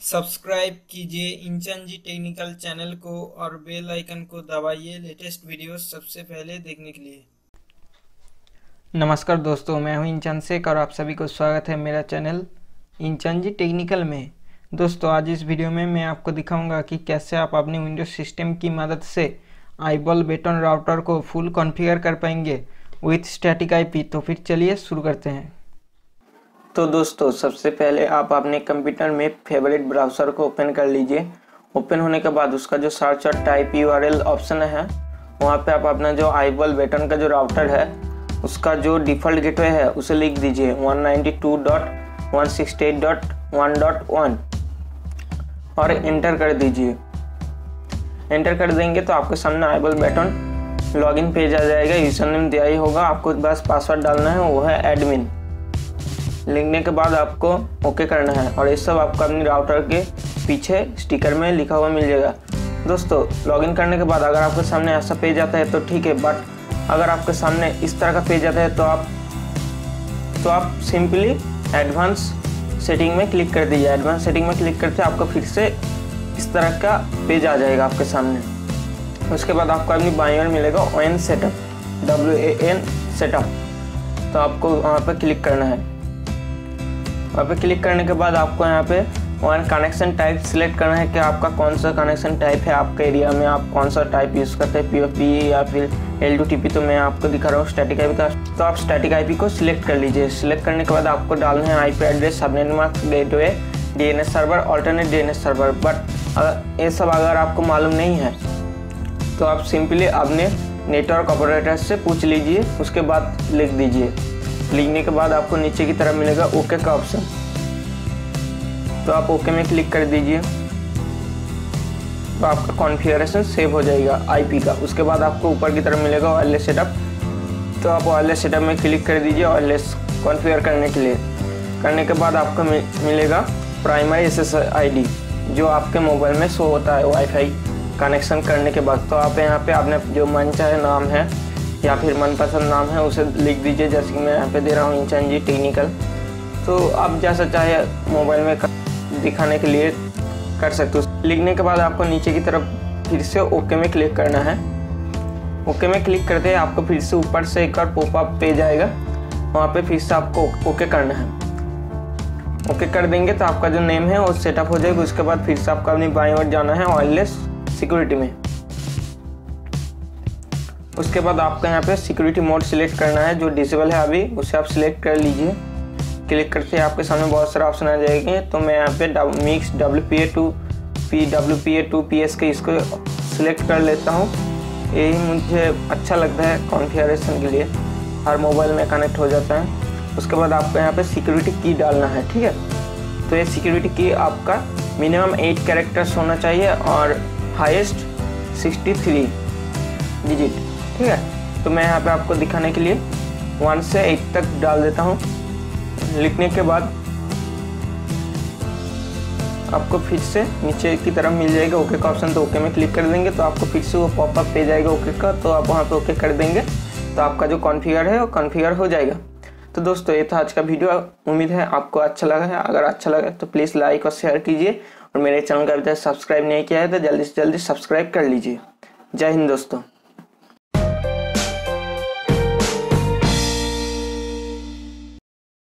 Subscribe कीजिए Incheon जी technical channel को और बेल आइकन को दबाइए लेटेस्ट वीडियोस सबसे पहले देखने के लिए। नमस्कार दोस्तों, मैं हूँ इंचन शेख और आप सभी को स्वागत है मेरा चैनल इंचन जी टेक्निकल में। दोस्तों, आज इस वीडियो में मैं आपको दिखाऊँगा कि कैसे आप अपने विंडोज़ सिस्टम की मदद से आईबॉल बेटन राउटर को फुल कॉन्फ़िगर कर पाएँगे विथ स्टैटिक आईपी तो फिर चलिए शुरू करते हैं। तो दोस्तों, सबसे पहले आप अपने कंप्यूटर में फेवरेट ब्राउज़र को ओपन कर लीजिए। ओपन होने के बाद उसका जो सर्च और टाइप यूआरएल ऑप्शन है, वहाँ पे आप अपना जो आईबल बेटन का जो राउटर है, उसका जो डिफ़ॉल्ट गेटवे है, उसे लिख दीजिए। 192.168.1.1 और इंटर कर दीजिए। एंटर कर देंगे तो आपके सामने आईबल बेटन लॉगिन पेज आ जाएगा। यूज़र नेम दिया ही होगा। आपको बस पासवर्ड डालना है, वो है एडमिन लिखने के बाद आपको ओके करना है और ये सब आपको अपनी राउटर के पीछे स्टिकर में लिखा हुआ मिल जाएगा। दोस्तों लॉगिन करने के बाद अगर आपके सामने ऐसा पेज आता है तो ठीक है बट अगर आपके सामने इस तरह का पेज आता है तो आप तो आप सिंपली एडवांस सेटिंग में क्लिक कर दीजिए। एडवांस सेटिंग में क्लिक करते आपको फिर से इस तरह का पेज आ जाएगा आपके सामने। उसके बाद आपको अपनी बाई ओर मिलेगा O N setup W A N setup तो आपको वहाँ पर क्लिक करना है। वहाँ पे क्लिक करने के बाद आपको यहाँ पे वन कनेक्शन टाइप सिलेक्ट करना है कि आपका कौन सा कनेक्शन टाइप है आपके एरिया में, आप कौन सा टाइप यूज़ करते हैं पी या फिर एल तो मैं आपको दिखा रहा हूँ स्टैटिक आई का। तो आप स्टैटिक आईपी को सिलेक्ट कर लीजिए। सिलेक्ट करने के बाद आपको डालना है I P address sub network gateway D N S server alternate D N S server but अगर ये सब अगर आपको मालूम नहीं है तो आप सिंपली अपने नेटवर्क ऑपरेटर से पूछ लीजिए, उसके बाद लिख दीजिए। लिखने के बाद आपको नीचे की तरफ़ मिलेगा ओके का ऑप्शन तो आप ओके में क्लिक कर दीजिए। तो आपका कॉन्फ़िगरेशन सेव हो जाएगा आईपी का। उसके बाद आपको ऊपर की तरफ़ मिलेगा वायरलेस सेटअप तो आप वायरलेस सेटअप में क्लिक कर दीजिए वायरलेस कॉन्फ़िगर करने के लिए। करने के बाद आपको मिलेगा प्राइमरी एस एस जो आपके मोबाइल में शो होता है वाईफाई कनेक्शन करने के बाद। तो आप यहाँ पे, आपने जो मन चाहे नाम है या फिर मनपसंद नाम है, उसे लिख दीजिए। जैसे कि मैं यहाँ पे दे रहा हूँ इंचन जी टेक्निकल तो आप जैसा चाहे मोबाइल में दिखाने के लिए कर सकते हो। लिखने के बाद आपको नीचे की तरफ़ फिर से ओके में क्लिक करना है। ओके में क्लिक करते हैं आपको फिर से ऊपर से एक और पॉपअप पेज आएगा। वहाँ पे फिर से आपको ओके करना है। ओके कर देंगे तो आपका जो नेम है, वो सेटअप हो जाएगा। उसके बाद फिर से आपको अपनी बाई ओर जाना है वायरलेस सिक्योरिटी में। उसके बाद आपको यहाँ पे सिक्योरिटी मोड सिलेक्ट करना है, जो डिसेबल है अभी, उसे आप सिलेक्ट कर लीजिए। क्लिक करते आपके सामने बहुत सारे ऑप्शन आ जाएँगे। तो मैं यहाँ पे mix W P A two P W P A two P S K इसको सिलेक्ट कर लेता हूँ। यही मुझे अच्छा लगता है कॉन्फ़िगरेशन के लिए। हर मोबाइल में कनेक्ट हो जाता है। उसके बाद आपको यहाँ पे सिक्योरिटी की डालना है, ठीक है? तो ये सिक्योरिटी की आपका मिनिमम एट कैरेक्टर्स होना चाहिए और हाईएस्ट सिक्सटी थ्री डिजिट ठीक है? तो मैं यहाँ पे आपको दिखाने के लिए वन से एट तक डाल देता हूँ। लिखने के बाद आपको फिर से नीचे की तरफ़ मिल जाएगा ओके का ऑप्शन तो ओके में क्लिक कर देंगे तो आपको फिर से वो पॉपअप पे जाएगा ओके का तो आप वहाँ पे ओके कर देंगे। तो आपका जो कॉन्फ़िगर है वो कॉन्फ़िगर हो जाएगा। तो दोस्तों, ये था आज का वीडियो उम्मीद है आपको अच्छा लगा है। अगर अच्छा लगा तो प्लीज़ लाइक और शेयर कीजिए। और मेरे चैनल का अभी तक सब्सक्राइब नहीं किया है तो जल्दी से जल्दी सब्सक्राइब कर लीजिए। जय हिंद दोस्तों।